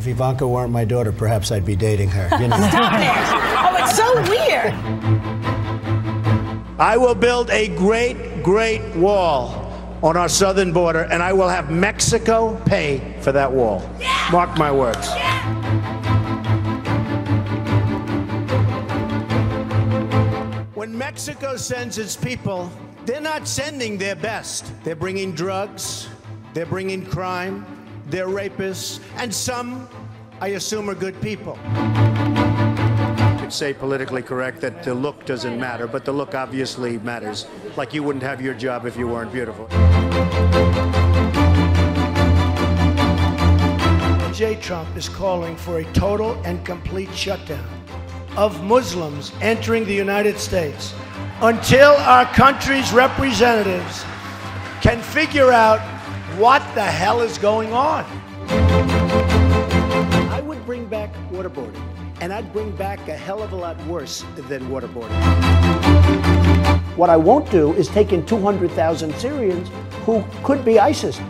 If Ivanka weren't my daughter, perhaps I'd be dating her. You know. Stop it. Oh, it's so weird. I will build a great, great wall on our southern border, and I will have Mexico pay for that wall. Mark my words. When Mexico sends its people, they're not sending their best. They're bringing drugs, they're bringing crime, they're rapists, and some, I assume, are good people. Could say politically correct that the look doesn't matter, but the look obviously matters. Like you wouldn't have your job if you weren't beautiful. J. Trump is calling for a total and complete shutdown of Muslims entering the United States until our country's representatives can figure out what the hell is going on. I would bring back waterboarding, and I'd bring back a hell of a lot worse than waterboarding. What I won't do is take in 200,000 Syrians who could be ISIS.